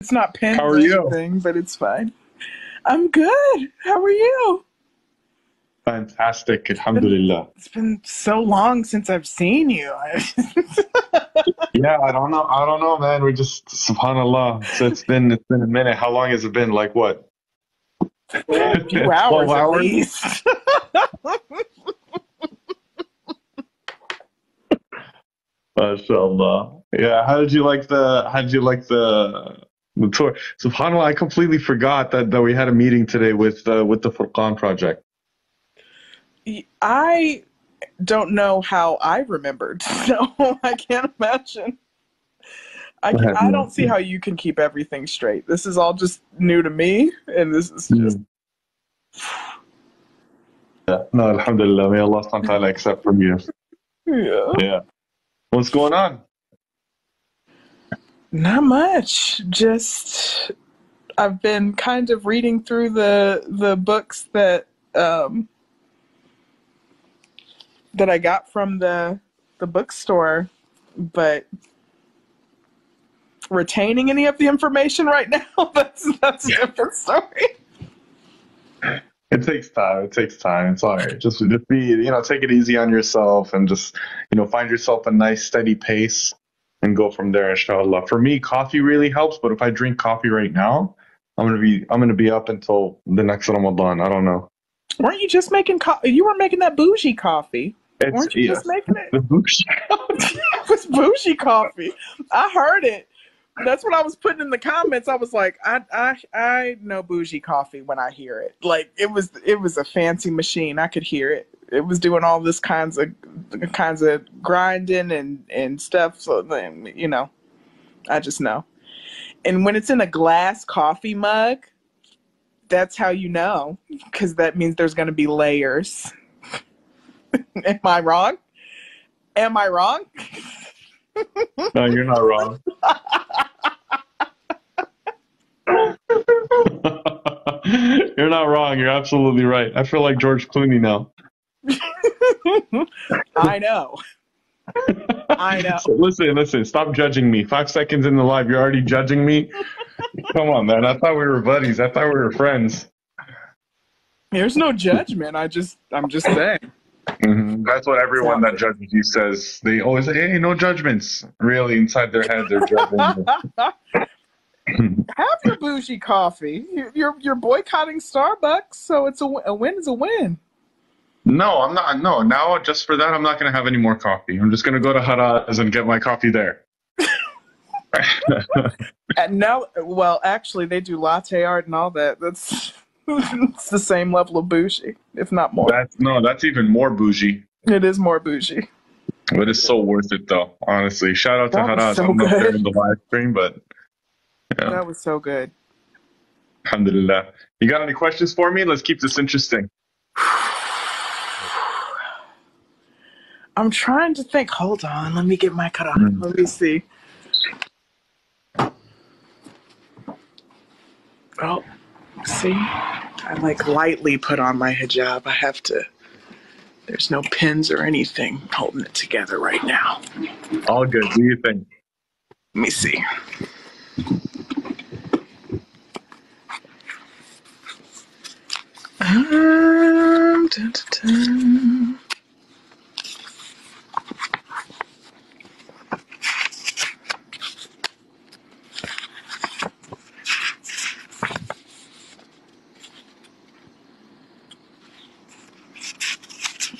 It's not pinned How or are you? anything, but it's fine. I'm good. How are you? Fantastic. Alhamdulillah. It's been so long since I've seen you. Yeah, I don't know. I don't know, man. We just subhanallah. So it's been it's been a minute. How long has it been? Like what? a few hours, 12 at hours? least. MashaAllah. Yeah. How did you like the how did you like the the tour? Subhanallah, I completely forgot that, that we had a meeting today with uh, with the Furqan project. I don't know how I remembered, so I can't imagine. I, I I don't see how you can keep everything straight. This is all just new to me, and this is just Yeah. No, Alhamdulillah. May Allah subhanahu wa ta'ala accept from you. yeah. Yeah. What's going on? Not much. Just I've been kind of reading through the the books that um that I got from the the bookstore, but retaining any of the information right now that's that's a different story. It takes time. It takes time. It's all right. Just, just be, you know, take it easy on yourself and just, you know, find yourself a nice steady pace and go from there, inshallah. For me, coffee really helps, but if I drink coffee right now, I'm gonna be, I'm gonna be up until the next Ramadan. I don't know. Weren't you just making co- you were making that bougie coffee? It's Weren't you yeah, just making it? the boosh. it was bougie coffee. I heard it. That's what I was putting in the comments. I was like, I I I know bougie coffee when I hear it. Like it was it was a fancy machine. I could hear it. It was doing all this kinds of kinds of grinding and and stuff. So then you know, I just know. And when it's in a glass coffee mug, that's how you know, because that means there's going to be layers. Am I wrong? Am I wrong? no, you're not wrong. you're not wrong. You're absolutely right. I feel like George Clooney now. I know. I know. So listen, listen. Stop judging me. Five seconds in the live, you're already judging me. Come on, man. I thought we were buddies. I thought we were friends. There's no judgment. I just, I'm just saying. hmm That's what everyone that judges you says. They always say, "Hey, no judgments." Really, inside their head, they're judging. you. Have your bougie coffee. You're, you're you're boycotting Starbucks, so it's a, a win is a win. No, I'm not. No, now just for that, I'm not going to have any more coffee. I'm just going to go to Haraz and get my coffee there. And now, well, actually, they do latte art and all that. That's it's the same level of bougie, if not more. that's no, that's even more bougie. It is more bougie. But it's so worth it, though. Honestly, shout out to That was Haraz. so I'm not there in the live stream, but yeah. That was so good. Alhamdulillah. You got any questions for me? Let's keep this interesting. I'm trying to think. Hold on. Let me get my Quran. Mm. Let me see. Oh, see? I like lightly put on my hijab. I have to. There's no pins or anything holding it together right now. All good. Do you think? Let me see. Um, dun, dun, dun.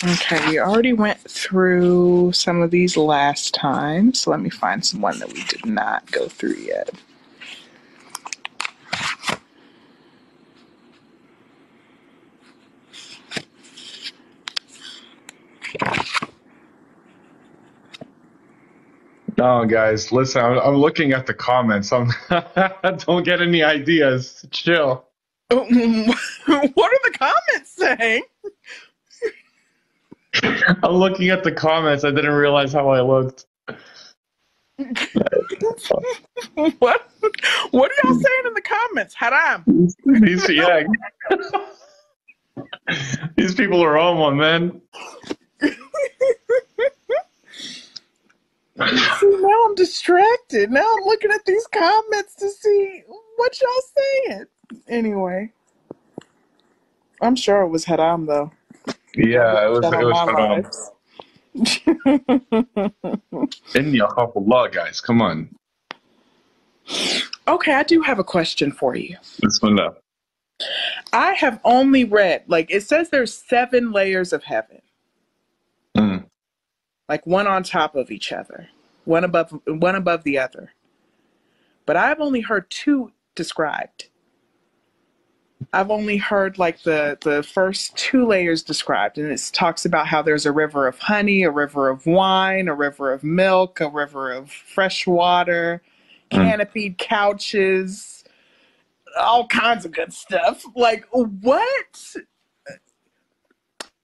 Okay, we already went through some of these last time, so let me find some one that we did not go through yet. No, guys, listen. I'm, I'm looking at the comments. I'm don't get any ideas. Chill. what are the comments saying? I'm looking at the comments. I didn't realize how I looked. What? What are y'all saying in the comments? Haram. These, yeah. These people are on one, man. See, now I'm distracted. Now I'm looking at these comments to see what y'all saying. Anyway, I'm sure it was Haram though. Yeah, it was. It was lives. Inni akhafullah, guys. Come on. okay, I do have a question for you. Bismillah. I have only read like it says there's seven layers of heaven, Mm. like one on top of each other, one above one above the other. But I've only heard two described. I've only heard like the the first two layers described, and it talks about how there's a river of honey, a river of wine, a river of milk, a river of fresh water, Mm. canopied couches, all kinds of good stuff. Like what?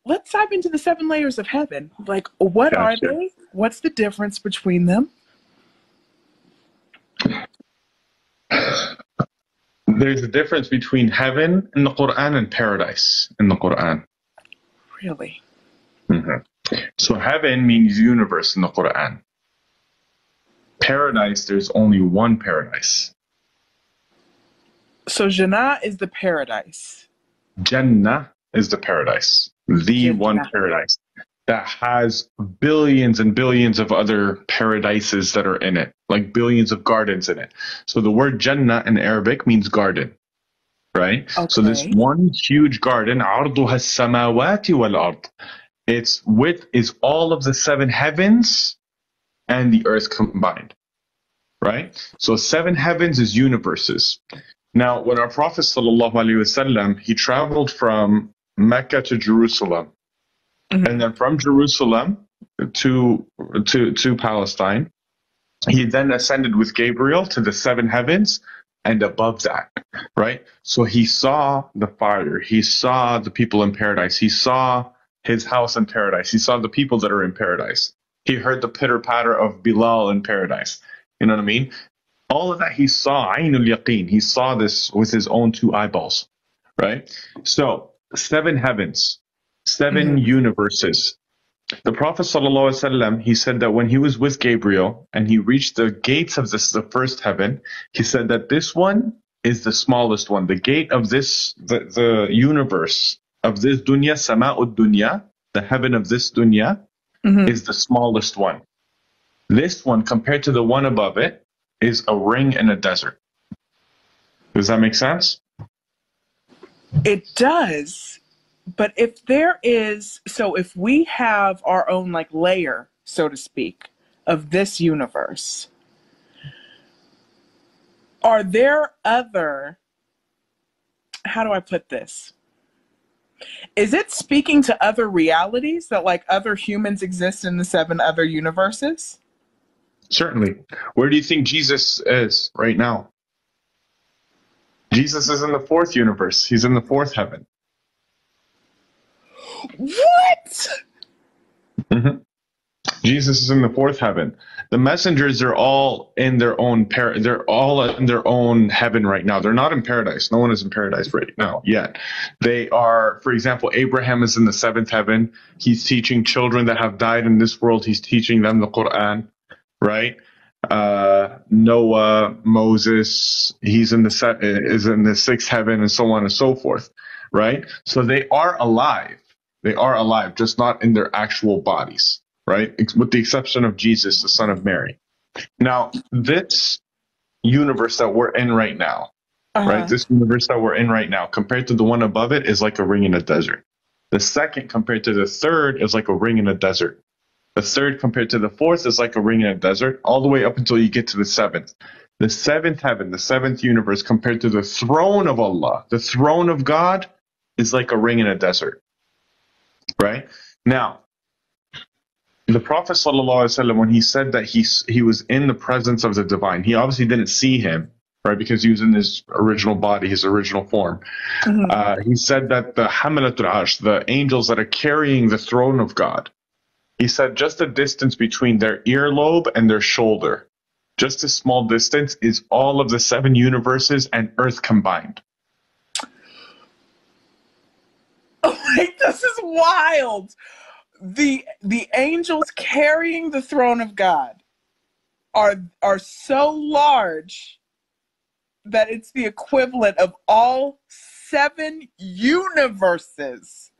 Let's dive into the seven layers of heaven. Like what are they? What's the difference between them? There's a difference between heaven in the Quran and paradise in the Quran. Really? Mhm. So heaven means universe in the Quran. Paradise, there's only one paradise. So Jannah is the paradise. Jannah is the paradise, the Jannah. one paradise that has billions and billions of other paradises that are in it, like billions of gardens in it. So the word Jannah in Arabic means garden, right? Okay. So this one huge garden, arduha samawati wal ard, its width is all of the seven heavens and the earth combined, right? So seven heavens is universes. Now, when our Prophet sallallahu alaihi wasallam he traveled from Mecca to Jerusalem, Mhm. and then from Jerusalem to to to Palestine, he then ascended with Gabriel to the seven heavens and above that, right? So he saw the fire, he saw the people in paradise, he saw his house in paradise, he saw the people that are in paradise. He heard the pitter patter of Bilal in paradise. You know what I mean? All of that he saw, Ainul Yaqeen, he saw this with his own two eyeballs, right? So, seven heavens, 7 universes. The Prophet ﷺ, he said that when he was with Gabriel and he reached the gates of this, the first heaven, he said that this one is the smallest one. The gate of this, the, the universe of this dunya, sama'ud dunya, the heaven of this dunya, Mhm. is the smallest one. This one, compared to the one above it, is a ring in a desert. Does that make sense? It does. But if there is, so if we have our own like layer, so to speak, of this universe, are there other, how do I put this? Is it speaking to other realities that like other humans exist in the seven other universes? Certainly. Where do you think Jesus is right now? Jesus is in the fourth universe. He's in the fourth heaven. What? Mhm. Jesus is in the fourth heaven. The messengers are all in their own par- they're all in their own heaven right now. They're not in paradise. No one is in paradise right now yet. They are, for example, Abraham is in the seventh heaven. He's teaching children that have died in this world. He's teaching them the Quran, right? Uh, Noah, Moses, he's in the se- is in the sixth heaven, and so on and so forth, right? So they are alive. They are alive, just not in their actual bodies, right? With the exception of Jesus, the son of Mary. Now, this universe that we're in right now, Uh-huh. right? This universe that we're in right now, compared to the one above it, is like a ring in a desert. The second compared to the third is like a ring in a desert. The third compared to the fourth is like a ring in a desert, all the way up until you get to the seventh. The seventh heaven, the seventh universe, compared to the throne of Allah, the throne of God, is like a ring in a desert. Right? Now, the Prophet ﷺ, when he said that he, he was in the presence of the divine, he obviously didn't see him, right? Because he was in his original body, his original form. Mhm. Uh, he said that the Hamalatul Arsh, the angels that are carrying the throne of God, he said just the distance between their earlobe and their shoulder, just a small distance, is all of the seven universes and Earth combined. like this is wild the the angels carrying the throne of god are are so large that it's the equivalent of all seven universes.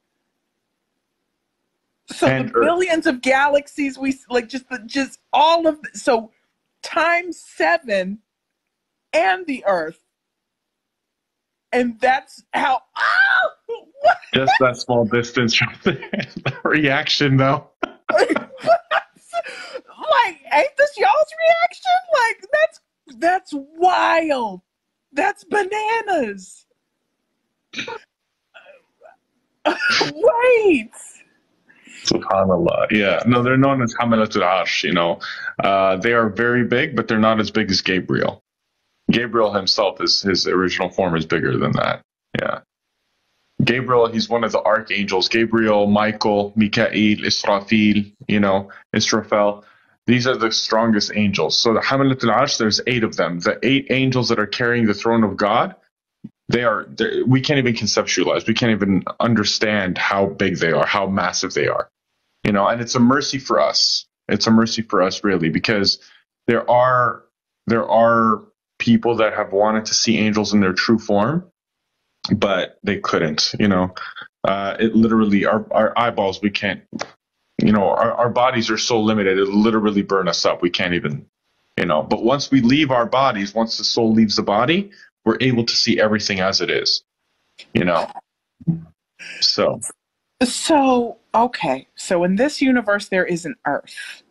So And the Earth. billions of galaxies we like, just the just all of so times seven, and the Earth, and that's how. Oh? Just that small distance from the reaction, though. like, ain't this y'all's reaction? Like, that's that's wild. That's bananas. Wait. Subhanallah. Yeah. No, they're known as Hamalat al-Arsh, you know. Uh, they are very big, but they're not as big as Gabriel. Gabriel himself is his original form is bigger than that. Yeah. Gabriel, he's one of the archangels. Gabriel, Michael, Mikael, Israfil, you know, Israfel. These are the strongest angels. So the Hamalat al-Arsh, there's eight of them. The eight angels that are carrying the throne of God, they are we can't even conceptualize. We can't even understand how big they are, how massive they are. You know, and it's a mercy for us. It's a mercy for us really because there are there are people that have wanted to see angels in their true form, but they couldn't, you know. Uh, it literally our our eyeballs we can't you know, our, our bodies are so limited, it literally burn us up. We can't even, you know, but once we leave our bodies, once the soul leaves the body, we're able to see everything as it is, you know. So, So, okay. So in this universe there is an Earth.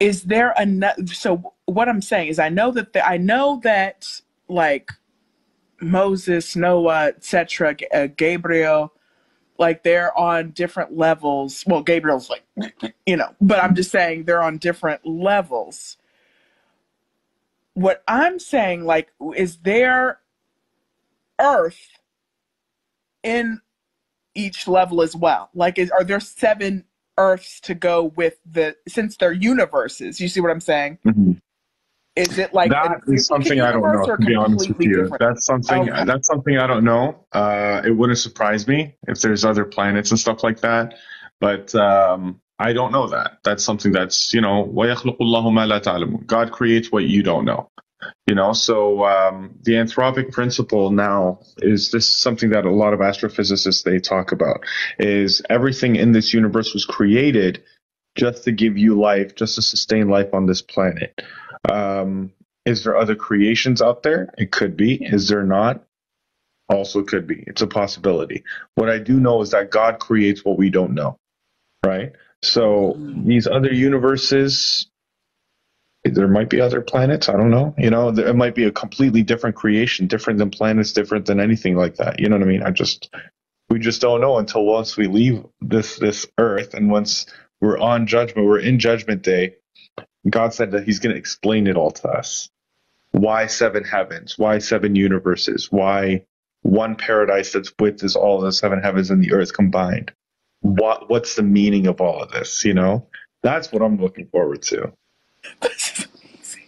Is there another so what I'm saying is I know that the, I know that like Moses, Noah, etc., uh, Gabriel like they're on different levels. Well, Gabriel's like you know, but I'm just saying they're on different levels. What I'm saying like is there Earth in each level as well? Like, is are there seven Earths to go with the since they're universes? You see what I'm saying? mhm. Is it like that is something I don't know. To be honest with you, different? that's something okay. that's something I don't know. Uh, it wouldn't surprise me if there's other planets and stuff like that, but um, I don't know that. That's something that's you know, God creates what you don't know. You know, so um, the anthropic principle now is this is something that a lot of astrophysicists they talk about is everything in this universe was created just to give you life, just to sustain life on this planet. Um, is there other creations out there? It could be. Is there not? Also could be. It's a possibility. What I do know is that God creates what we don't know, right? So these other universes, there might be other planets. I don't know. You know, there, it might be a completely different creation, different than planets, different than anything like that. You know what I mean? I just, we just don't know until once we leave this this earth and once we're on judgment, we're in judgment day. God said that He's going to explain it all to us. Why seven heavens? Why seven universes? Why one paradise that's width is all the seven heavens and the earth combined? What What's the meaning of all of this? You know, that's what I'm looking forward to. This is amazing.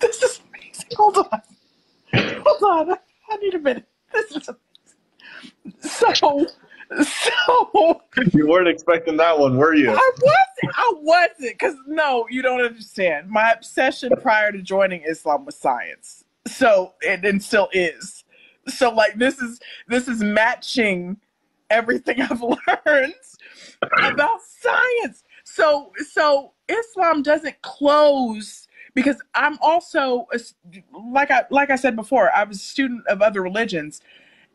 This is amazing. Hold on. Hold on. I need a minute. This is amazing. So, so You weren't expecting that one, were you? I wasn't. I wasn't. Because, no, you don't understand. My obsession prior to joining Islam was science. So, and, and still is. So, like, this is this is matching everything I've learned about science. So, so Islam doesn't close because I'm also a like I like I said before, I was a student of other religions,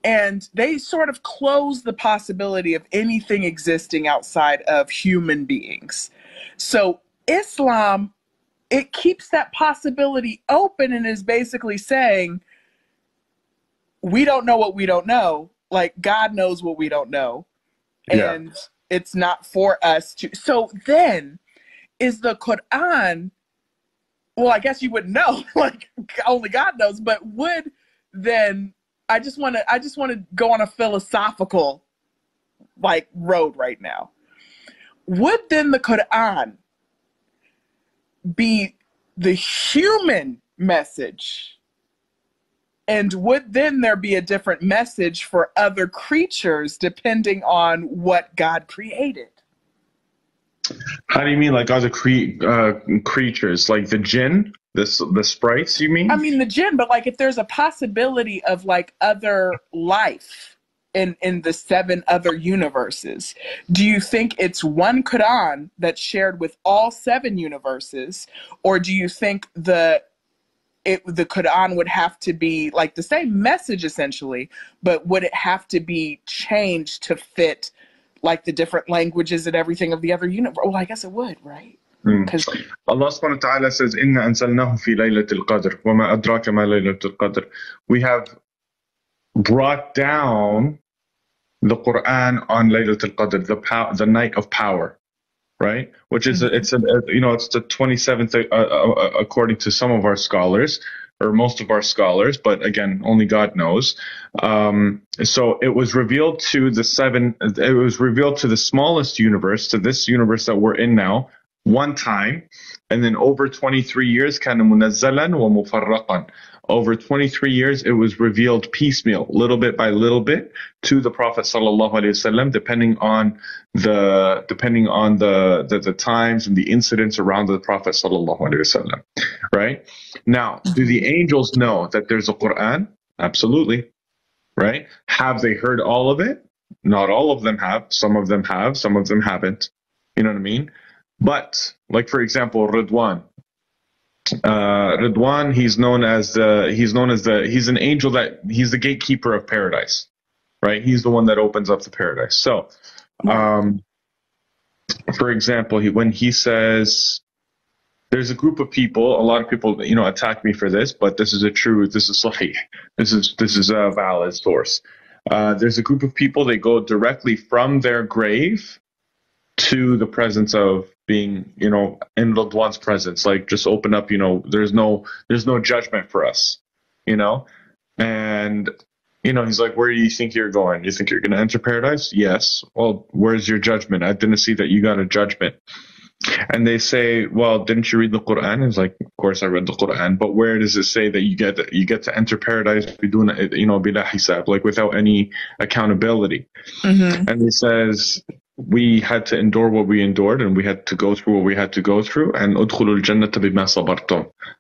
and they sort of close the possibility of anything existing outside of human beings. So Islam, it keeps that possibility open and is basically saying, we don't know what we don't know. Like God knows what we don't know, Yeah. and it's not for us to. So then, is the Quran? Well, I guess you wouldn't know. Like only God knows. But would then? I just want to. I just want to go on a philosophical, like road right now. Would then the Quran be the human message? And would then there be a different message for other creatures depending on what God created? How do you mean, like other cre- uh, creatures, like the jinn? This the sprites, you mean? I mean the jinn, but like if there's a possibility of like other life in in the seven other universes, do you think it's one Quran that's shared with all seven universes, or do you think the it the Quran would have to be like the same message essentially, but would it have to be changed to fit like the different languages and everything of the other universe? Well, I guess it would, right? Hmm. Because Allah subhanahu wa ta'ala says, Inna anzalnahu fi laylatil qadr, wa ma adraka ma laylatul qadr. We have brought down the Quran on Laylatul Qadr, the pow- the night of power, right? Which is a, it's a, you know it's the 27th uh, uh, according to some of our scholars or most of our scholars, but again, only God knows. Um, so it was revealed to the seven. It was revealed to the smallest universe, to this universe that we're in now, one time, and then over 23 years, كان منزلا ومفرقا. Over 23 years, it was revealed piecemeal, little bit by little bit, to the Prophet sallallahu alaihi wasallam, depending on the depending on the, the the times and the incidents around the Prophet sallallahu alaihi wasallam. Right now, do the angels know that there's a Quran? Absolutely. Right? Have they heard all of it? Not all of them have. Some of them have. Some of them haven't. You know what I mean? But like for example, Ridwan, uh, Ridwan, he's known as the he's known as the he's an angel that he's the gatekeeper of paradise, right? He's the one that opens up the paradise. So, um, for example, he, when he says there's a group of people, a lot of people, you know, attack me for this, but this is a true, this is sahih, this is this is a valid source. Uh, there's a group of people they go directly from their grave to the presence of being, you know, in loved one's presence. Like just open up, you know, there's no there's no judgment for us, you know? And you know, he's like, Where do you think you're going? You think you're gonna enter paradise? Yes. Well, where's your judgment? I didn't see that you got a judgment. And they say, Well, didn't you read the Quran? He's like, Of course I read the Quran, but where does it say that you get you get to enter paradise doing you know, bila hisab, like without any accountability? Mhm. And he says, we had to endure what we endured and we had to go through what we had to go through. And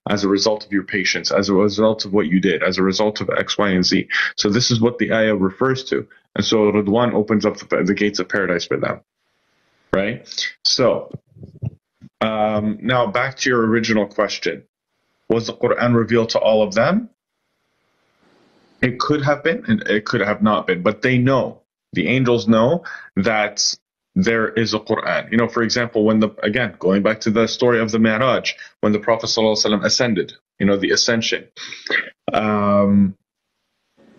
as a result of your patience as a result of what you did as a result of x y and z. So this is what the ayah refers to. And so Ridwan opens up the, the gates of paradise for them. Right? So um, now back to your original question. Was the Quran revealed to all of them? It could have been and it could have not been. But they know. The angels know that there is a Quran. You know, for example, when the again going back to the story of the Mi'raj, when the Prophet ﷺ ascended, you know, the ascension. Um,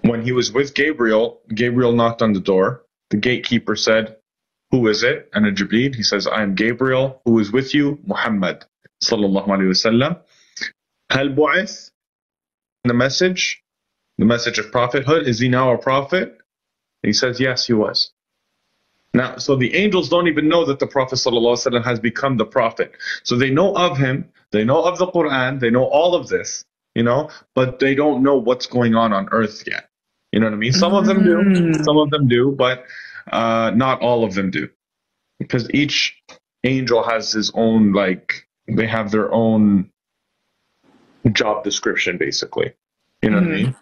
when he was with Gabriel, Gabriel knocked on the door. The gatekeeper said, "Who is it?" And in Jibreel, he says, "I am Gabriel. Who is with you? Muhammad sallallahu alaihi wasallam." Hal bu'ith? The message, the message of prophethood. Is he now a prophet? He says, "Yes, he was." Now, so the angels don't even know that the Prophet ﷺ has become the Prophet. So they know of him, they know of the Quran, they know all of this, you know, but they don't know what's going on on earth yet. You know what I mean? Some of them do, Mm. some of them do, but uh, not all of them do. Because each angel has his own, like, they have their own job description, basically. You know what I Mhm. mean?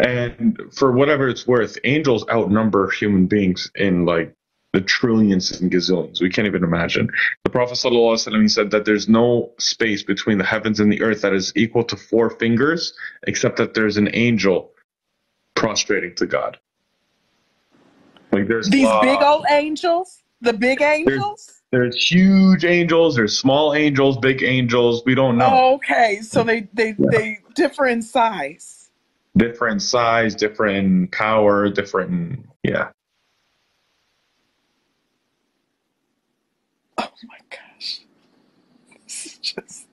And for whatever it's worth, angels outnumber human beings in like the trillions and gazillions. We can't even imagine. The Prophet ﷺ, he said that there's no space between the heavens and the earth that is equal to four fingers, except that there's an angel prostrating to God. Like there's These uh, big old angels, the big angels. there's huge angels, there's small angels, big angels. We don't know. Oh, okay, so they they Yeah. they differ in size. Different size, different power, different yeah. Oh my gosh, this is just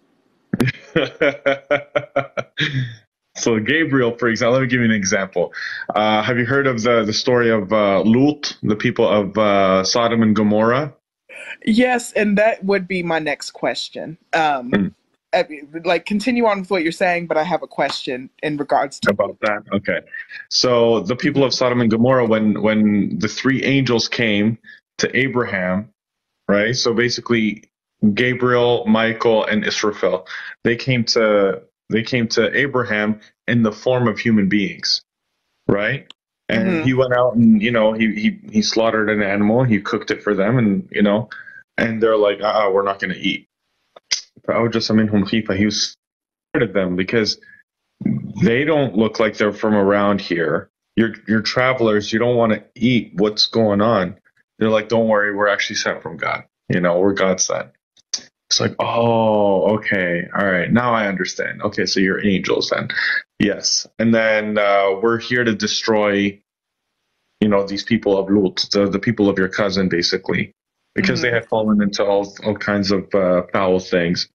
so Gabriel, for example, let me give you an example. Uh, have you heard of the, the story of uh, Lut, the people of uh, Sodom and Gomorrah? yes, and that would be my next question. Um, Mm. I like continue on with what you're saying, but I have a question in regards to About that, okay. So the people of Sodom and Gomorrah, when when the three angels came to Abraham, right? So basically, Gabriel, Michael, and Israfel, they came to they came to Abraham in the form of human beings, right? And mm-hmm. he went out and you know he he he slaughtered an animal, he cooked it for them, and you know, and they're like, ah, uh-uh, we're not going to eat. I'm. He was scared of them because they don't look like they're from around here. You're you're travelers. You don't want to eat. What's going on? They're like, don't worry, we're actually sent from God. You know, we're God sent. It's like, oh, okay, all right, now I understand. Okay, so you're angels then. Yes, and then uh, we're here to destroy, you know, these people of Lut, the, the people of your cousin, basically, because they have fallen into all all kinds of uh, foul things,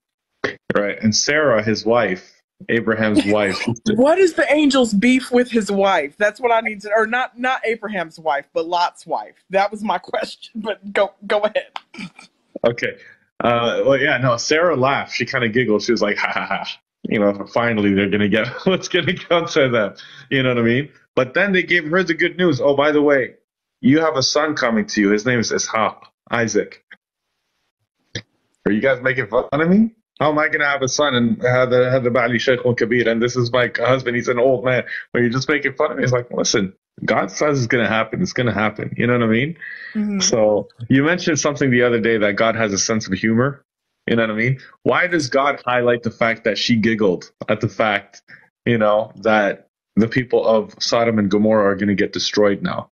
right? And Sarah, his wife, Abraham's wife, What is the angel's beef with his wife? That's what I need to, or not not Abraham's wife, but Lot's wife. That was my question. But go go ahead. Okay. Uh, well, yeah, no, Sarah laughed. She kind of giggled. She was like, ha ha ha. You know, finally they're going to get what's going to come to them. You know what I mean? But then they gave her the good news. Oh, by the way, you have a son coming to you. His name is Ishaq, Isaac. Are you guys making fun of me? How am I going to have a son and have the, have the Ba'li Shaykh Kabir and this is my husband? He's an old man. Are you're just making fun of me? It's like, listen, God says it's going to happen. It's going to happen. You know what I mean? Mhm. So you mentioned something the other day that God has a sense of humor. You know what I mean? Why does God highlight the fact that she giggled at the fact, you know, that the people of Sodom and Gomorrah are going to get destroyed now?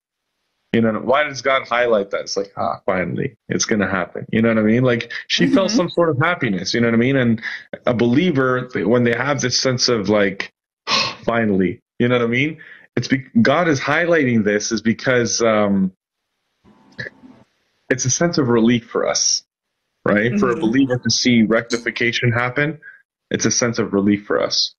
You know, why does God highlight that? It's like, ah, finally, it's going to happen. You know what I mean? Like she felt Mhm. some sort of happiness. You know what I mean? And a believer, when they have this sense of like, finally, you know what I mean? It's be- God is highlighting this is because um, it's a sense of relief for us, right? For a Mhm. believer to see rectification happen, it's a sense of relief for us.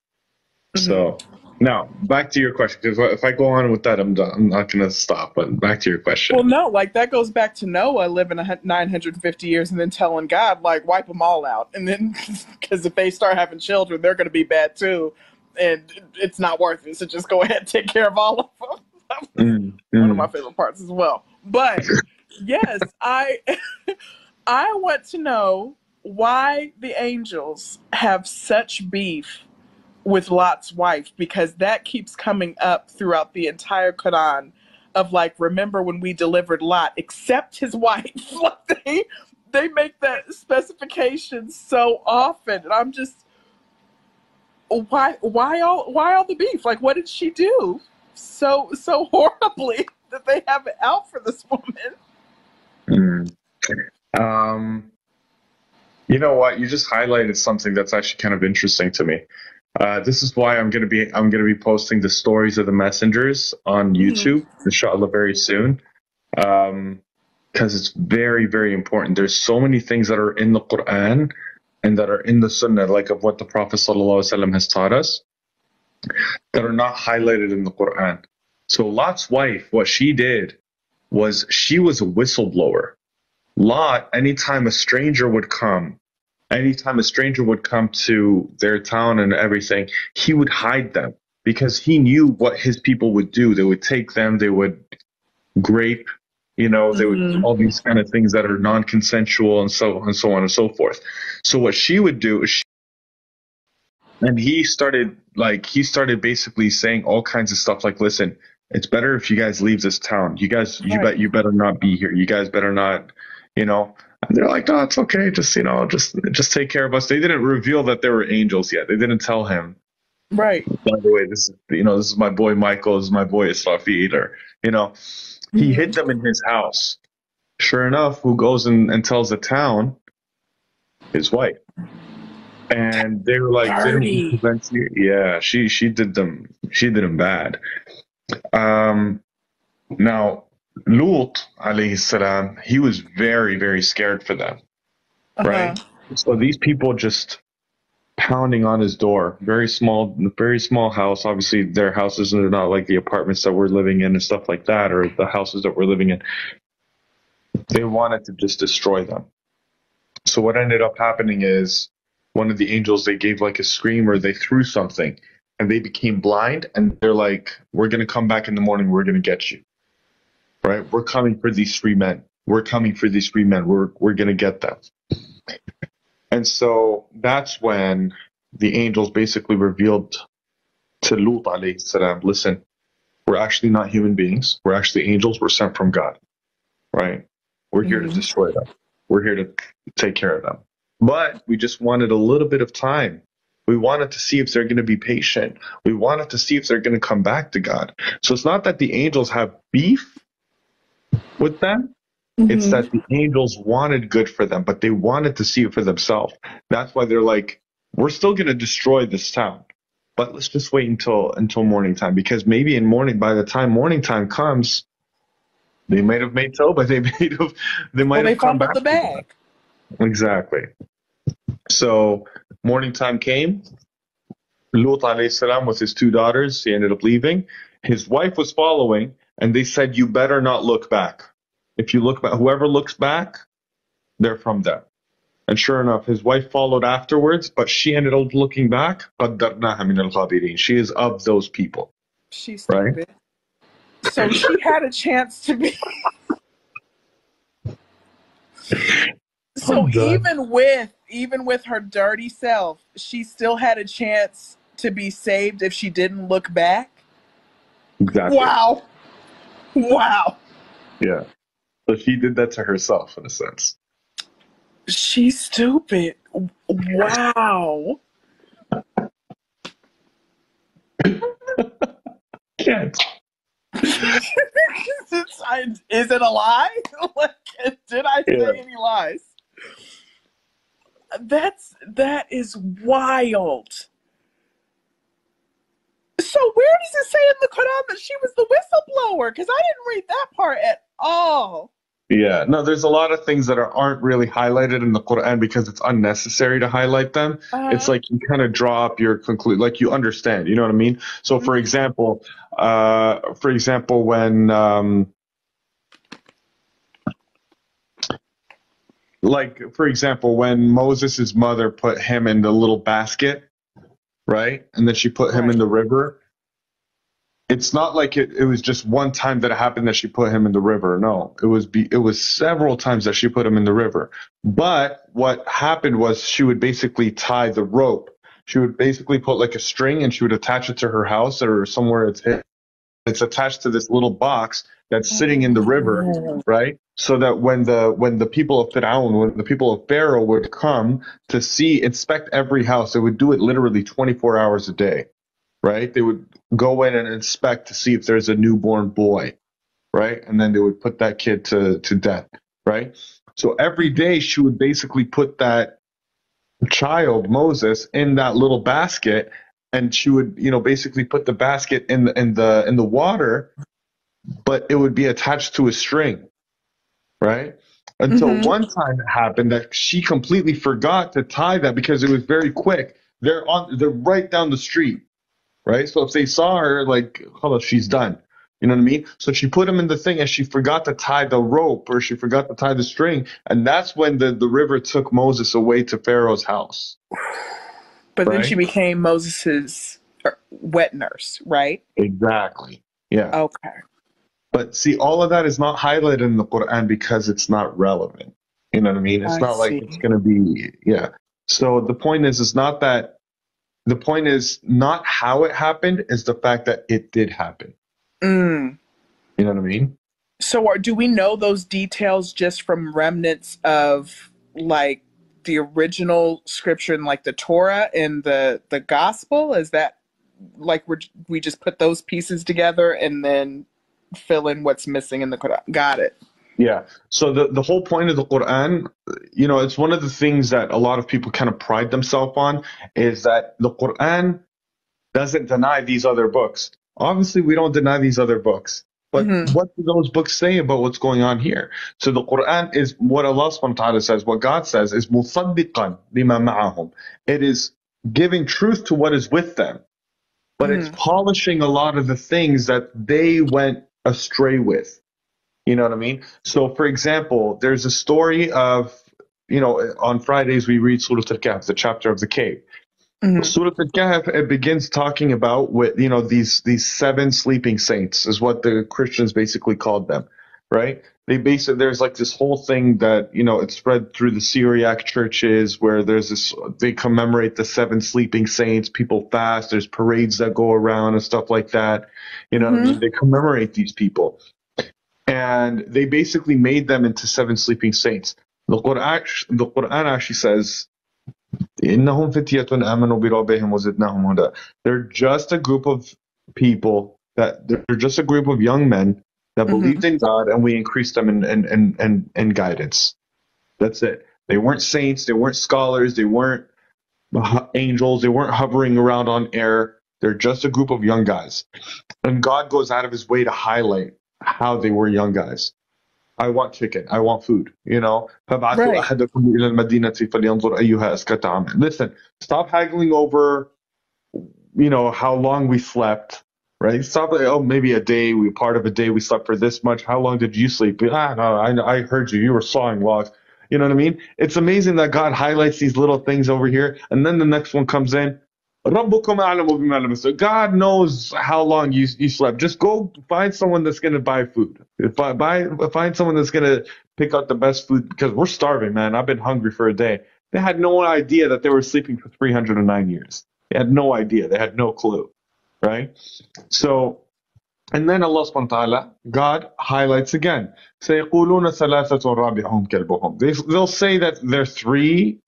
So now back to your question, because if I go on with that, I'm done. I'm not going to stop. But back to your question. Well, no, like that goes back to Noah living a 950 years and then telling God, like, wipe them all out. And then, because if they start having children, they're going to be bad too. And it's not worth it. So just go ahead and take care of all of them. Mm, One mm. of my favorite parts as well. But yes, I, I want to know why the angels have such beef with Lot's wife because that keeps coming up throughout the entire Quran of like remember when we delivered Lot except his wife like they they make that specification so often and I'm just why why all why all the beef like what did she do so so horribly that they have it out for this woman Mm. Um, you know what? You just highlighted something that's actually kind of interesting to me. Uh, this is why I'm gonna be I'm gonna be posting the stories of the messengers on Mhm. YouTube, inshallah, very soon. Um, because it's very very important. There's so many things that are in the Quran and that are in the Sunnah, like of what the Prophet sallallahu alaihi wasallam has taught us, that are not highlighted in the Quran. So Lot's wife, what she did was she was a whistleblower. Lot, anytime a stranger would come, anytime a stranger would come to their town and everything, he would hide them because he knew what his people would do. They would take them, they would grape, you know, they would Mhm. all these kind of things that are non-consensual and so and so on and so forth. So what she would do is she, and he started like he started basically saying all kinds of stuff like, listen, it's better if you guys leave this town. You guys, you bet, you better not be here. You guys better not, you know. And they're like, no, it's okay. Just you know, just just take care of us. They didn't reveal that they were angels yet. They didn't tell him. right By the way, this is you know, this is my boy Michael. This is my boy Israfil. Or you know, he Mhm. hid them in his house. Sure enough, who goes and, and tells the town? His wife. And they were like, they Dirty. didn't prevent you. yeah, she she did them. She did them bad. Um, now Lut alayhi salam, he was very very scared for them. Uh-huh. Right. So these people just pounding on his door. Very small, very small house. Obviously, their houses are not like the apartments that we're living in and stuff like that, or the houses that we're living in. They wanted to just destroy them. So what ended up happening is one of the angels they gave like a scream or they threw something, and they became blind. And they're like, "We're gonna come back in the morning. We're gonna get you. Right? We're coming for these three men. We're coming for these three men. We're we're gonna get them." And so that's when the angels basically revealed to Lut alayhi salam, listen, we're actually not human beings. We're actually angels. We're sent from God. Right? We're here Mhm. to destroy them. We're here to take care of them. But we just wanted a little bit of time. We wanted to see if they're going to be patient. We wanted to see if they're going to come back to God. So it's not that the angels have beef with them. It's Mhm. that the angels wanted good for them, but they wanted to see it for themselves. That's why they're like, we're still going to destroy this town, but let's just wait until until morning time because maybe in morning, by the time morning time comes, they might have made Toba. They might have they might well, they have come back. the bag. Exactly. So morning time came. Lut alayhi salam with his two daughters, he ended up leaving. His wife was following, and they said, you better not look back. If you look back, whoever looks back, they're from them." And sure enough, his wife followed afterwards, but she ended up looking back. She is of those people. She's stupid. Right? So she had a chance to be. so even with even with her dirty self, she still had a chance to be saved if she didn't look back. Exactly. Wow. Wow. Yeah. So she did that to herself in a sense. She's stupid. Wow. Can't. I- is it a lie? like, did I say Yeah. any lies? That's that is wild. So where does it say in the Quran that she was the whistleblower? Because I didn't read that part at all. Yeah, no, there's a lot of things that are, aren't really highlighted in the Quran because it's unnecessary to highlight them. Uh, It's like you kind of draw up your conclude, like you understand, you know what I mean? So, for Mhm. example, uh, for example, when, um, like, for example, when Moses' mother put him in the little basket, right? And then she put him Right. in the river. It's not like it, it was just one time that it happened that she put him in the river. No, it was be, it was several times that she put him in the river. But what happened was she would basically tie the rope. She would basically put like a string and she would attach it to her house or somewhere it's hit. It's attached to this little box that's oh, sitting in the river Oh. right? So that when the when the people of Firaun, when the people of Pharaoh would come to see, inspect every house, they would do it literally 24 hours a day, right? They would go in and inspect to see if there's a newborn boy, right? And then they would put that kid to to death, right? So every day she would basically put that child Moses in that little basket, and she would, you know, basically put the basket in the in the in the water, but it would be attached to a string right? Until Mhm. one time it happened that she completely forgot to tie that because it was very quick. They're on they're right down the street. Right? So if they saw her, like, oh, she's done. You know what I mean? So she put him in the thing and she forgot to tie the rope or she forgot to tie the string. And that's when the, the river took Moses away to Pharaoh's house. But then she became Moses's er, wet nurse, right? Exactly. Yeah. Okay. But see, all of that is not highlighted in the Quran because it's not relevant. You know what I mean? It's I not like it's going to be, yeah. So the point is, it's not that, the point is not how it happened, is the fact that it did happen. Mm. You know what I mean? So, are, do we know those details just from remnants of like the original scripture and like the Torah and the the Gospel? Is that like we we just put those pieces together and then fill in what's missing in the Quran? Got it. Yeah. So the, the whole point of the Quran, you know, it's one of the things that a lot of people kind of pride themselves on is that the Quran doesn't deny these other books. Obviously, we don't deny these other books. But Mhm. what do those books say about what's going on here? So the Quran is what Allah subhanahu wa ta'ala says, what God says is musaddiqan lima ma'ahum. It is giving truth to what is with them. But it's Mhm. polishing a lot of the things that they went astray with. You know what I mean? So, for example, there's a story of, you know, on Fridays we read Surah Al-Kahf, the chapter of the cave. Mhm. Surah Al-Kahf it begins talking about with you know these these seven sleeping saints is what the Christians basically called them right? They basically there's like this whole thing that you know it spread through the Syriac churches where there's this they commemorate the seven sleeping saints, people fast, there's parades that go around and stuff like that. You know, mm-hmm. they commemorate these people, and they basically made them into seven sleeping saints. The Quran, the Quran actually says. They're just a group of people that they're just a group of young men that mm-hmm. believed in God and we increased them in, in, in, in, in guidance. That's it. They weren't saints, they weren't scholars, they weren't angels, they weren't hovering around on air. They're just a group of young guys. And God goes out of his way to highlight how they were young guys. I want chicken. I want food. You know. Right. Listen, stop haggling over, you know, how long we slept. Right? Stop. Oh, maybe a day. We part of a day we slept for this much. How long did you sleep? Ah, no, I, I heard you. You were sawing logs. You know what I mean? It's amazing that God highlights these little things over here, and then the next one comes in. So God knows how long you, you slept. Just go find someone that's going to buy food. Buy, buy, find someone that's going to pick out the best food because we're starving, man. I've been hungry for a day. They had no idea that they were sleeping for 309 years. They had no idea. They had no clue, right? So, and then Allah subhanahu wa ta'ala, God highlights again. سيقولون ثلاثة رابعهم كلبهم. They, they'll say that they're three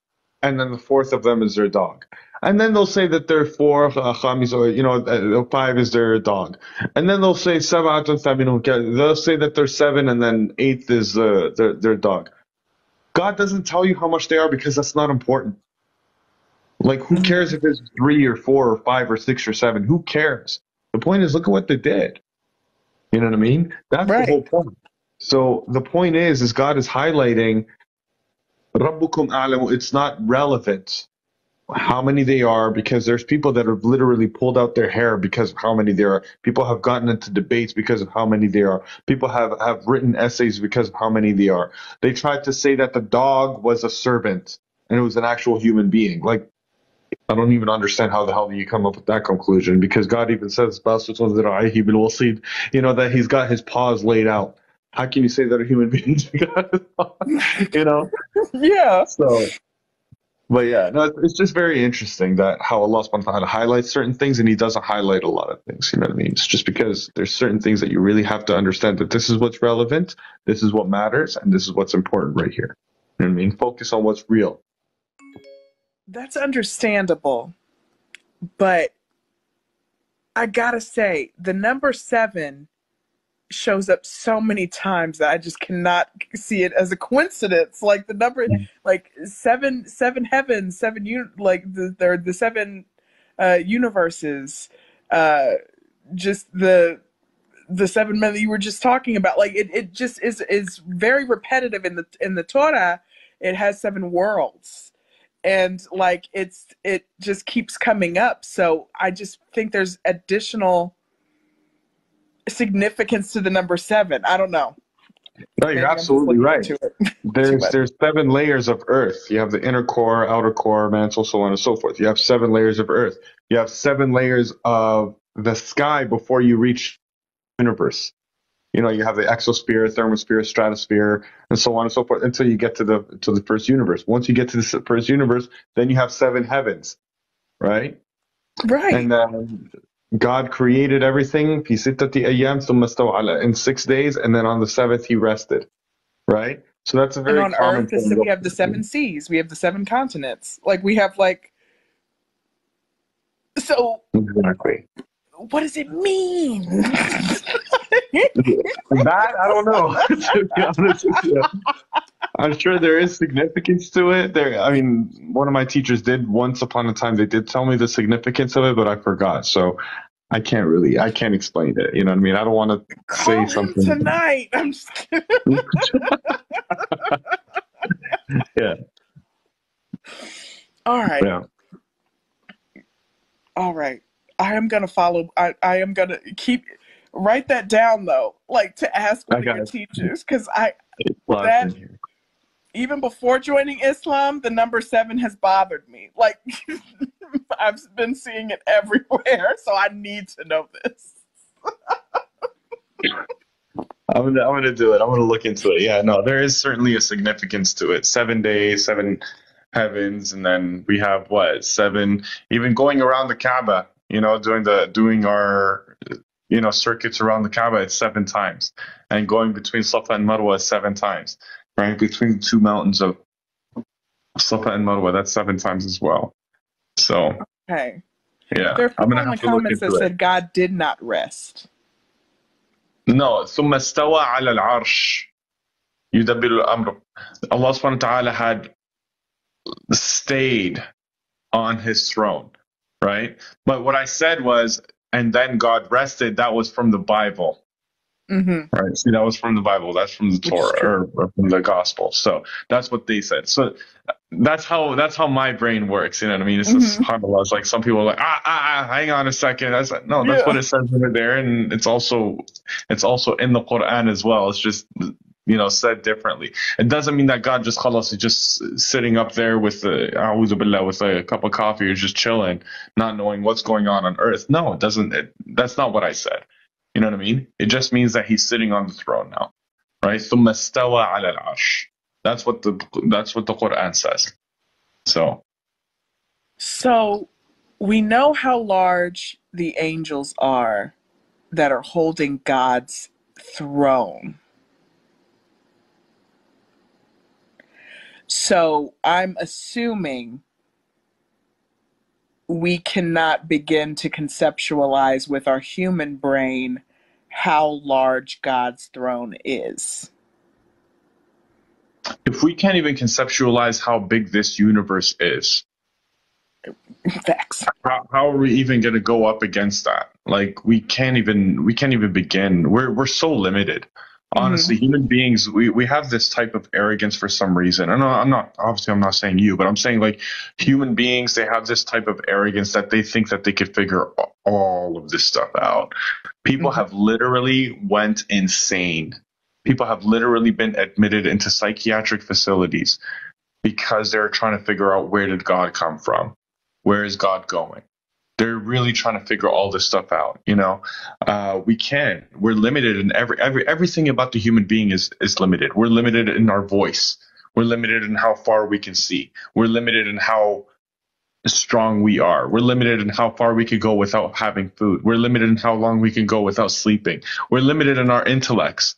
and then the fourth of them is their dog. And then they'll say that they're four uh, khamis, or you know, uh, five is their dog. And then they'll say sab'atun They'll say that they're seven, and then eighth is uh, their their dog. God doesn't tell you how much they are because that's not important. Like, who cares if it's three or four or five or six or seven? Who cares? The point is, look at what they did. You know what I mean? That's right. the whole point. So the point is, is God is highlighting Rabbukum a'lamu. It's not relevant how many they are because there's people that have literally pulled out their hair because of how many there are. People have gotten into debates because of how many there are. People have, have written essays because of how many they are. They tried to say that the dog was a servant and it was an actual human being. Like, I don't even understand how the hell do you come up with that conclusion? Because God even says, we'll see you know, that he's got his paws laid out. How can you say that a human being got his paws? you know? Yeah. So but yeah no it's just very interesting that how allah subhanahu wa ta'ala highlights certain things and he doesn't highlight a lot of things you know what i mean? It's just because there's certain things that you really have to understand that this is what's relevant this is what matters and this is what's important right here. You know what i mean? Focus on what's real that's understandable but i gotta say the number seven shows up so many times that I just cannot see it as a coincidence. Like the number, like seven, seven heavens, seven un- like the the, the seven uh, universes. Uh, just the the seven men that you were just talking about. Like it, it just is is very repetitive in the in the Torah. It has seven worlds. And like it's it just keeps coming up. So I just think there's additional significance to the number seven. I don't know. No, you're Maybe absolutely right. there's there's seven layers of Earth. You have the inner core, outer core, mantle, so on and so forth. You have seven layers of Earth. You have seven layers of the sky before you reach universe. You know, you have the exosphere, thermosphere, stratosphere, and so on and so forth until you get to the to the first universe. Once you get to the first universe, then you have seven heavens, right? Right. And then God created everything in six days, and then on the seventh he rested. Right? So that's a very and on common Earth, thing. we have the seven seas, we have the seven continents. Like we have like so exactly. What does it mean? that I don't know. to be honest with you. I'm sure there is significance to it. There, I mean, one of my teachers did once upon a time. They did tell me the significance of it, but I forgot. So I can't really, I can't explain it. You know what I mean? I don't want to say something tonight. I'm just kidding. yeah. All right. Yeah. All right. I am gonna follow. I, I am gonna keep write that down though, like to ask one of your teachers, because I that even before joining Islam, the number seven has bothered me. Like I've been seeing it everywhere, so I need to know this. I'm gonna I'm gonna do it. I'm gonna look into it. Yeah, no, there is certainly a significance to it. Seven days, seven heavens, and then we have what seven? Even going around the Kaaba, you know, doing the doing our you know circuits around the Kaaba, it's seven times, and going between Safa and Marwa is seven times, right? Between the two mountains of Safa and Marwa, that's seven times as well. So Okay. yeah, There are I'm people gonna in the have to look comments that into it. said God did not rest. No, ثم استوى على العرش يدبر الأمر. Allah subhanahu wa ta'ala had stayed on his throne, right? But what I said was, and then God rested, that was from the Bible, hmm right? See, that was from the Bible. That's from the Torah or, or from the gospel. So that's what they said. So that's how that's how my brain works. You know what I mean? It's Mhm. subhanAllah. It's like some people are like, ah, ah, ah, hang on a second. That's like, no, that's Yeah. what it says over there, and it's also it's also in the Quran as well. It's just you know said differently. It doesn't mean that God just khalas is just sitting up there with the a'udhu billah, with a cup of coffee or just chilling, not knowing what's going on on earth. No, it doesn't. It, that's not what I said. You know what I mean? It just means that he's sitting on the throne now, right? ثم استوى على العرش. That's what the that's what the Quran says. So So we know how large the angels are that are holding God's throne. So I'm assuming we cannot begin to conceptualize with our human brain how large God's throne is. if we can't even conceptualize how big this universe is, Facts. how, how are we even going to go up against that? Like we can't even we can't even begin. We're we're so limited. Honestly, human beings we, we have this type of arrogance for some reason. And I'm not obviously I'm not saying you, but I'm saying like human beings they have this type of arrogance that they think that they could figure all of this stuff out. People Mhm. have literally went insane. People have literally been admitted into psychiatric facilities because they're trying to figure out where did God come from? Where is God going? They're really trying to figure all this stuff out. You know, uh, we can. We're limited in every every everything about the human being is is limited. We're limited in our voice. We're limited in how far we can see. We're limited in how strong we are. We're limited in how far we could go without having food. We're limited in how long we can go without sleeping. We're limited in our intellects.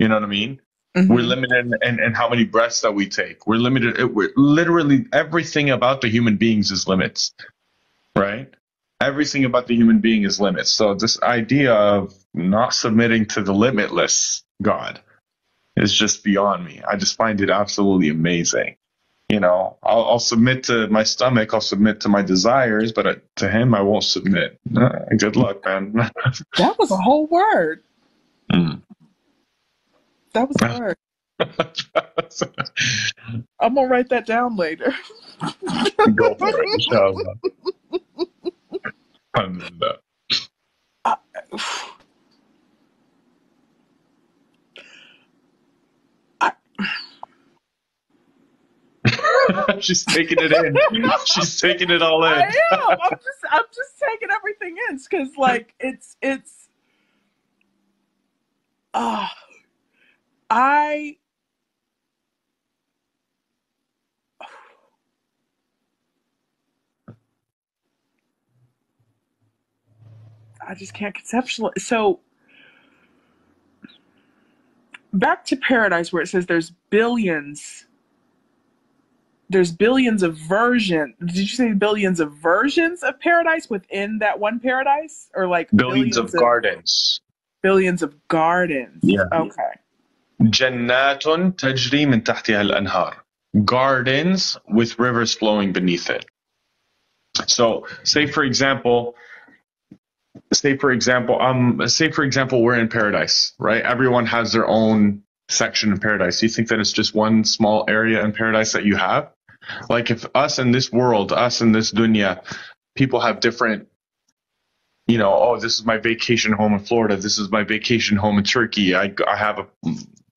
You know what I mean? Mhm. We're limited in, in, in how many breaths that we take. We're limited. it- We're literally everything about the human beings is limits, right? Everything about the human being is limits. So this idea of not submitting to the limitless God is just beyond me. I just find it absolutely amazing. You know, I'll, I'll submit to my stomach. I'll submit to my desires, but uh, to Him, I won't submit. Uh, good luck, man. That was a whole word. Mm. That was a word. I'm gonna write that down later. Go for it, inshallah. Alhamdulillah. She's taking it in. She's taking it all in. I am. I'm just I'm just taking everything in because like it's it's uh I I just can't conceptualize so back to paradise where it says there's billions there's billions of version did you say billions of versions of paradise within that one paradise or like Billions of gardens. billions of gardens Yeah. okay جنات تجري من تحتها الأنهار. Gardens with rivers flowing beneath it. So, say for example, say for example, um, say for example, we're in paradise, right? Everyone has their own section in paradise. Do you think that it's just one small area in paradise that you have? Like if us in this world, us in this dunya, people have different you know, oh, this is my vacation home in Florida. This is my vacation home in Turkey. I, I have a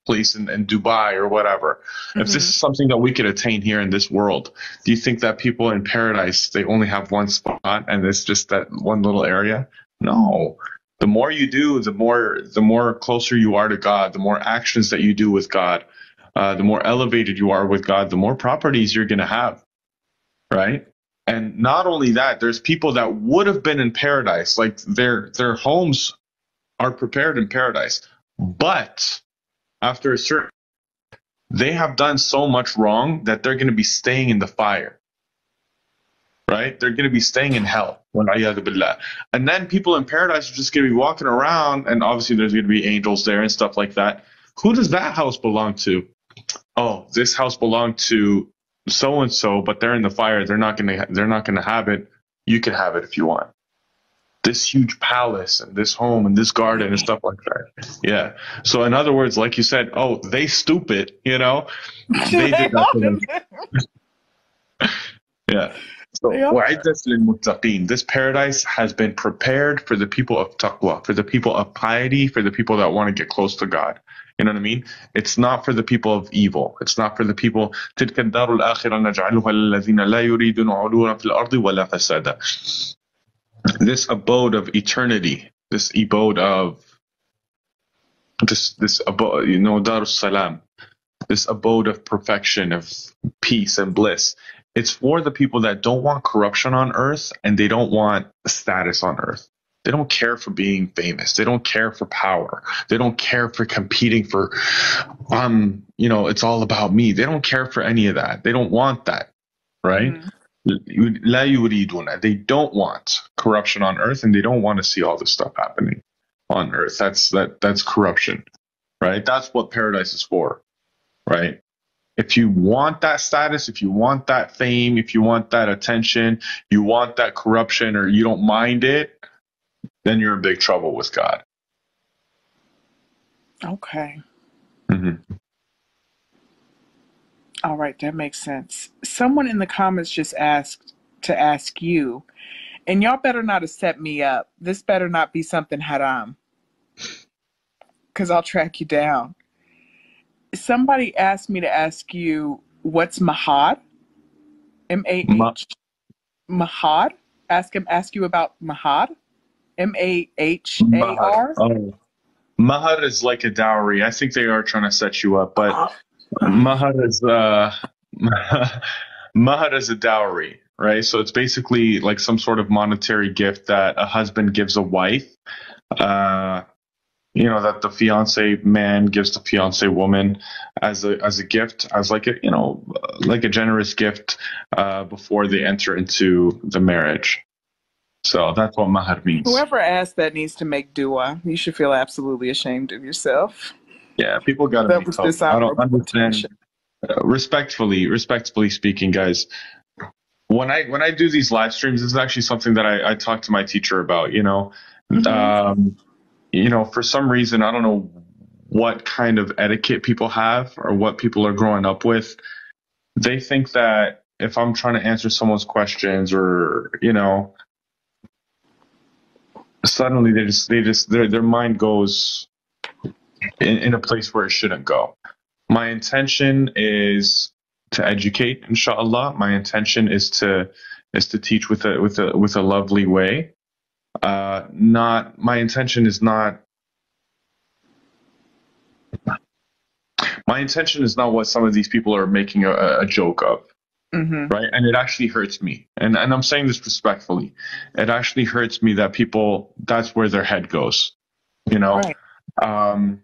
place in, in Dubai or whatever. If this Mhm. is something that we could attain here in this world, do you think that people in paradise they only have one spot and it's just that one little area? No. The more you do, the more the more closer you are to God. The more actions that you do with God, uh, the more elevated you are with God. The more properties you're going to have, right? And not only that, there's people that would have been in paradise, like their their homes are prepared in paradise, but after a certain they have done so much wrong that they're going to be staying in the fire right? They're going to be staying in hell. And then people in paradise are just going to be walking around, and obviously there's going to be angels there and stuff like that. Who does that house belong to? Oh, this house belonged to so and so, but they're in the fire. They're not going to. They're not going to have it. You can have it if you want. This huge palace and this home and this garden and stuff like that. Yeah. So in other words, like you said, oh, they stupid. You know, they did that. yeah. So, this paradise has been prepared for the people of taqwa, for the people of piety, for the people that want to get close to God. You know what I mean? It's not for the people of evil. It's not for the people. This abode of eternity, this abode of this this abode, you know, Darus Salam, this abode of perfection, of peace and bliss it's for the people that don't want corruption on earth and they don't want status on earth. They don't care for being famous. They don't care for power. They don't care for competing for, um, you know, it's all about me. They don't care for any of that. They don't want that, right? Mm-hmm. They don't want corruption on earth and they don't want to see all this stuff happening on earth. That's that that's corruption, right? That's what paradise is for, right? If you want that status, if you want that fame, if you want that attention, you want that corruption, or you don't mind it, then you're in big trouble with God. Okay. Mm-hmm. All right, that makes sense. Someone in the comments just asked to ask you, and y'all better not have set me up. This better not be something haram, because I'll track you down somebody asked me to ask you what's Mahad? M A H Mahad? Ask him ask you about Mahad? M A H A R? Mahar is like a dowry. I think they are trying to set you up, but Mahar is uh Mahar is a dowry, right? So it's basically like some sort of monetary gift that a husband gives a wife. Uh you know that the fiance man gives the fiance woman as a as a gift as like a you know like a generous gift uh, before they enter into the marriage. So that's what mahar means. Whoever asked that needs to make dua. You should feel absolutely ashamed of yourself. Yeah people gotta be tough. i don't understand. uh, respectfully respectfully speaking guys when i when i do these live streams this is actually something that i, I talk to my teacher about you know? Mm-hmm. um, you know, for some reason, I don't know what kind of etiquette people have or what people are growing up with. They think that if I'm trying to answer someone's questions or, you know, suddenly they just, they just, their, their mind goes in, in a place where it shouldn't go. My intention is to educate, inshallah. My intention is to, is to teach with a, with a, with a lovely way uh, not my intention is not my intention is not what some of these people are making a, a joke of. Mm-hmm. Right. And it actually hurts me. And, and I'm saying this respectfully. It actually hurts me that people, that's where their head goes. You know? Right. Um,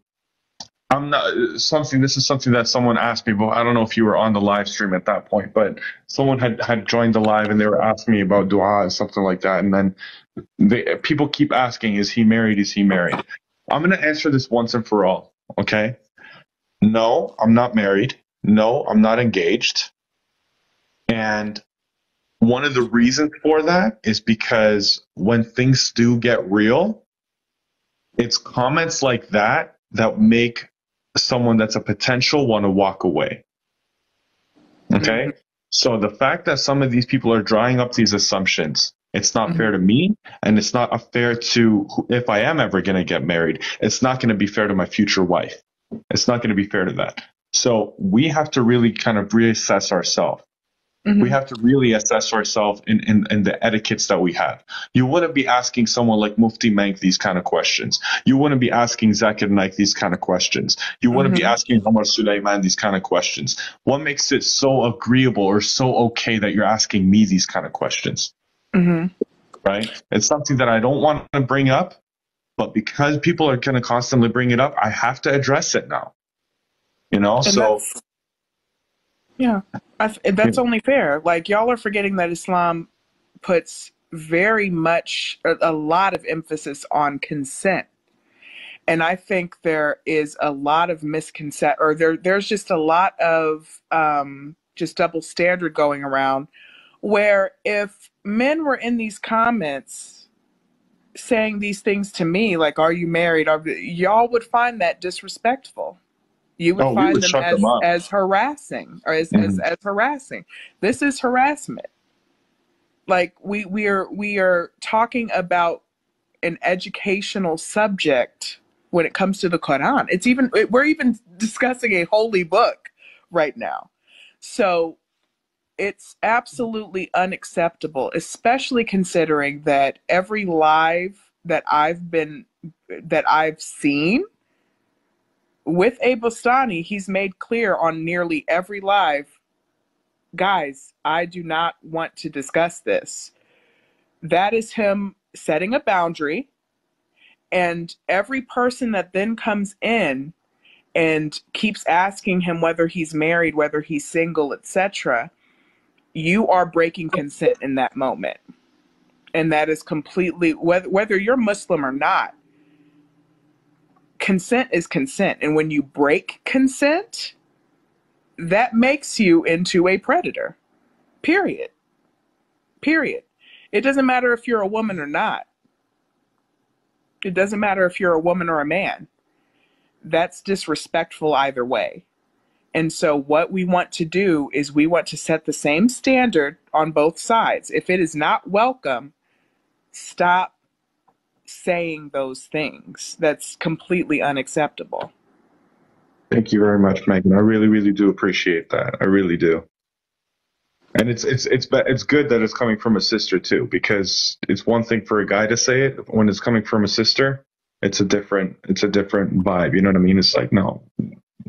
I'm not something. This is something that someone asked me, but I don't know if you were on the live stream at that point. But someone had had joined the live and they were asking me about du'a and something like that. And then they, people keep asking, "Is he married? Is he married?" I'm going to answer this once and for all. Okay? No, I'm not married. No, I'm not engaged. And one of the reasons for that is because when things do get real, it's comments like that that make someone that's a potential want to walk away. Okay? Mm-hmm. So the fact that some of these people are drawing up these assumptions, it's not mm-hmm. fair to me, and it's not fair to if I am ever going to get married, it's not going to be fair to my future wife. It's not going to be fair to that. So we have to really kind of reassess ourselves. We have to really assess ourselves in, in, in the etiquettes that we have. You wouldn't be asking someone like Mufti Menk these kind of questions. You wouldn't be asking Zakir Naik these kind of questions. You wouldn't be Mhm. asking Omar Sulaiman these kind of questions. What makes it so agreeable or so okay that you're asking me these kind of questions? hmm Right? It's something that I don't want to bring up, but because people are going to constantly bring it up, I have to address it now. You know, And so yeah, I, th- that's only fair. Like y'all are forgetting that Islam puts very much a, a lot of emphasis on consent, and I think there is a lot of misconcept or there there's just a lot of um, just double standard going around. Where if men were in these comments saying these things to me, like "Are you married?" Are, y'all would find that disrespectful you would Oh, find would them as, them as harassing or as, as, as harassing. This is harassment. Like we we are we are talking about an educational subject when it comes to the Quran. It's even it- we're even discussing a holy book right now. So it's absolutely unacceptable, especially considering that every live that I've been that I've seen with A Bostani, he's made clear on nearly every live, guys, I do not want to discuss this. That is him setting a boundary. And every person that then comes in and keeps asking him whether he's married, whether he's single, etc., you are breaking consent in that moment. And that is completely whether whether you're Muslim or not, consent is consent. And when you break consent, that makes you into a predator. Period. Period. It doesn't matter if you're a woman or not. It doesn't matter if you're a woman or a man. That's disrespectful either way. And so, what we want to do is we want to set the same standard on both sides. If it is not welcome, stop saying those things. That's completely unacceptable. Thank you very much, Megan. I really, really do appreciate that. I really do. And it's it's it's it's good that it's coming from a sister too, because it's one thing for a guy to say it. When it's coming from a sister, it's a different it's a different vibe. You know what I mean? It's like no,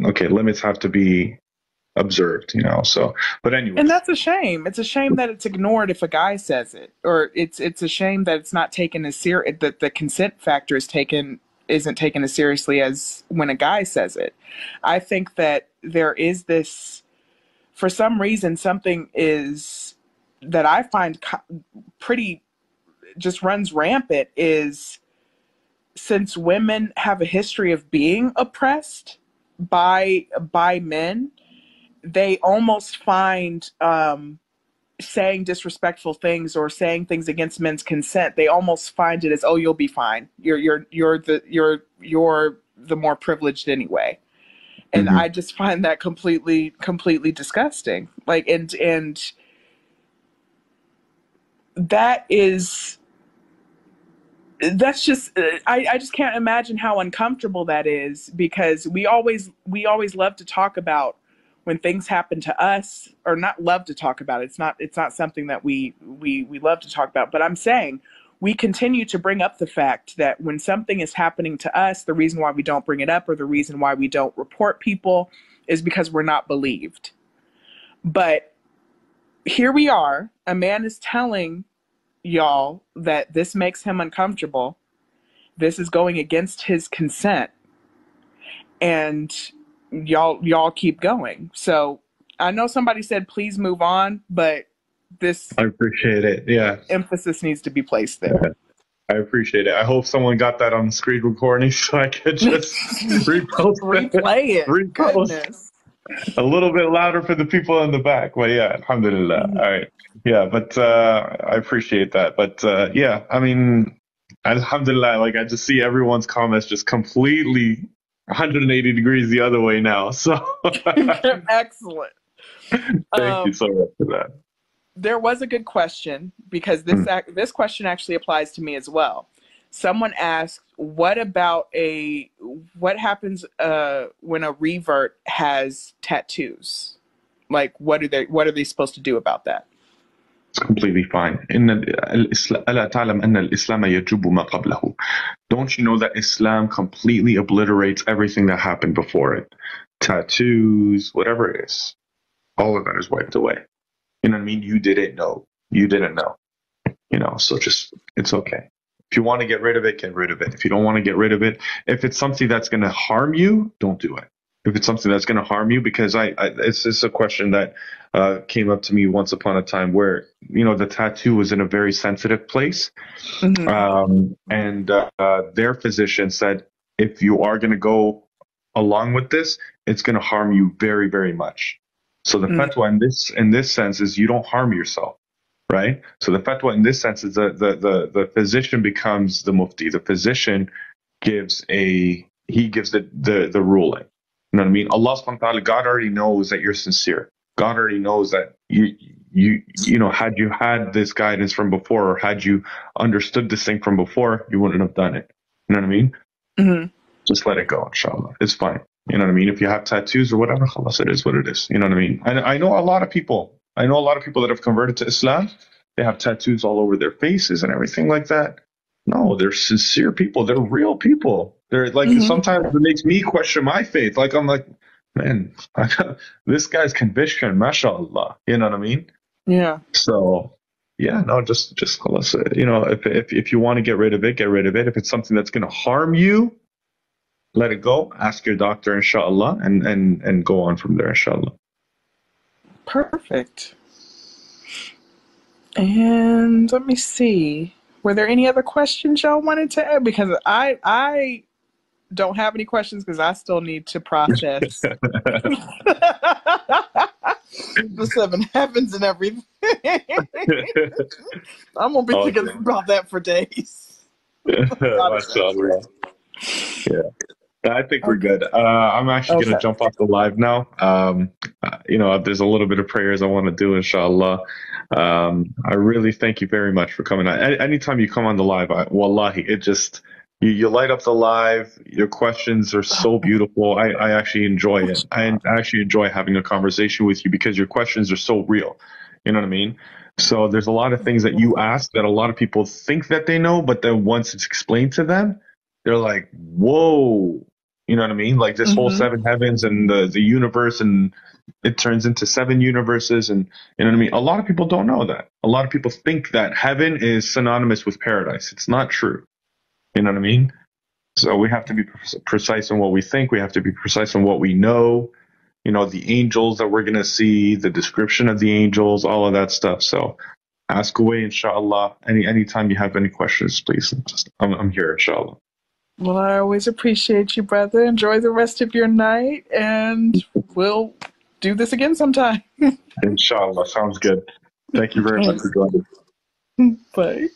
okay, limits have to be observed. You know. So, but anyway, And that's a shame. It's a shame that it's ignored if a guy says it, or it's it's a shame that it's not taken as serious. That the consent factor is taken isn't taken as seriously as when a guy says it. I think that there is this, for some reason, something is that I find co- pretty just runs rampant is since women have a history of being oppressed by by men they almost find um, saying disrespectful things or saying things against men's consent. They almost find it as, "Oh, you'll be fine. You're you're you're the you're you're the more privileged anyway." And Mhm. I just find that completely completely disgusting. Like and and that is that's just I, I just can't imagine how uncomfortable that is because we always we always love to talk about when things happen to us or not love to talk about it. it's not it's not something that we we we love to talk about but i'm saying we continue to bring up the fact that when something is happening to us the reason why we don't bring it up or the reason why we don't report people is because we're not believed. But here we are a man is telling y'all that this makes him uncomfortable. This is going against his consent. And y'all y'all keep going so i know somebody said please move on but this I appreciate it. Yeah, emphasis needs to be placed there I appreciate it. I hope someone got that on the screen recording so I could just repost it replay it Repost. goodness a little bit louder for the people in the back. But yeah, alhamdulillah. Mhm. All right. Yeah, but uh, I appreciate that. But uh, yeah, I mean, alhamdulillah, like I just see everyone's comments just completely 180 degrees the other way now. So thank excellent Um, you so much for that. there was a good question because this ac- this question actually applies to me as well. Someone asked, "What about a what happens uh, when a revert has tattoos, like what are they what are they supposed to do about that it's completely fine إن الإسلام ألا تعلم أن الإسلام يجب ما قبله don't you know that Islam completely obliterates everything that happened before it tattoos whatever it is all of that is wiped away you know what I mean you didn't know you didn't know you know so just it's okay if you want to get rid of it get rid of it if you don't want to get rid of it if it's something that's going to harm you don't do it if it's something that's going to harm you because I, I it's just a question that uh, came up to me once upon a time where you know the tattoo was in a very sensitive place Mhm. um, and uh, their physician said if you are going to go along with this it's going to harm you very very much so the Mm. fatwa in this in this sense is you don't harm yourself right so the fatwa in this sense is that the, the the physician becomes the mufti the physician gives a he gives the the, the ruling you know what I mean? Allah subhanahu wa ta'ala, God already knows that you're sincere. God already knows that you you you know, had you had this guidance from before or had you understood this thing from before, you wouldn't have done it. You know what I mean? Mhm. Just let it go, inshallah. It's fine. You know what I mean? If you have tattoos or whatever, khalas, it is what it is. You know what I mean? And I know a lot of people. I know a lot of people that have converted to Islam. They have tattoos all over their faces and everything like that. No, they're sincere people. They're real people. They're like Mhm. sometimes it makes me question my faith. Like I'm like, man, I got, this guy's conviction, mashallah. You know what I mean? yeah So yeah, no, just just khalas, uh, you know, if if if you want to get rid of it, get rid of it. If it's something that's going to harm you, let it go. Ask your doctor, inshallah, and and and go on from there, inshallah. perfect and let me see were there any other questions y'all wanted to add because i i don't have any questions because i still need to process the seven heavens and everything i'm gonna be Okay. thinking about that for days Yeah. I think we're good. Uh, I'm actually going to jump off the live now. Um, uh, you know, there's a little bit of prayers I want to do, inshallah. Um, I really thank you very much for coming. Any, anytime you come on the live, I, wallahi, it just, you, you light up the live. Your questions are so beautiful. I, I actually enjoy it. I actually enjoy having a conversation with you because your questions are so real. You know what I mean? So there's a lot of things that you ask that a lot of people think that they know, but then once it's explained to them, they're like, whoa. You know what I mean? Like this whole Mhm. seven heavens and the, the universe and it turns into seven universes and you know what I mean? A lot of people don't know that. A lot of people think that heaven is synonymous with paradise. It's not true. You know what I mean? So we have to be precise in what we think. We have to be precise in what we know. You know, the angels that we're going to see, the description of the angels, all of that stuff. So ask away, inshallah. Any anytime you have any questions, please. Just, I'm, I'm here, inshallah. Well, I always appreciate you, brother. Enjoy the rest of your night, and we'll do this again sometime. Inshallah. Sounds good. Thank you very much for joining. Bye.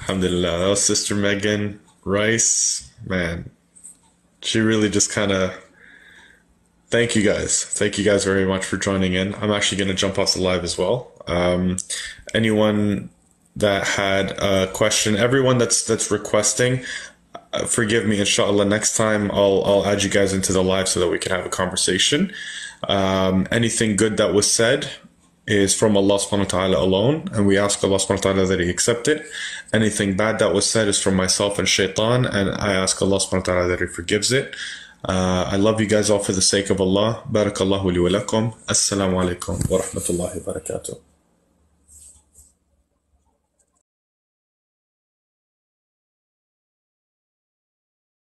Alhamdulillah. That was Sister Megan Rice. Man, she really just kind of. Thank you guys. Thank you guys very much for joining in. I'm actually going to jump off the live as well. Um, anyone that had a question, everyone that's that's requesting, uh, forgive me. Inshallah, next time I'll I'll add you guys into the live so that we can have a conversation. Um, anything good that was said, is from Allah subhanahu wa ta'ala alone, and we ask Allah subhanahu wa ta'ala that He accept it. Anything bad that was said is from myself and shaitan, and I ask Allah subhanahu wa ta'ala that He forgives it. Uh, I love you guys all for the sake of Allah. Barakallahu li wa lakum. Assalamu alaikum wa rahmatullahi wa barakatuh.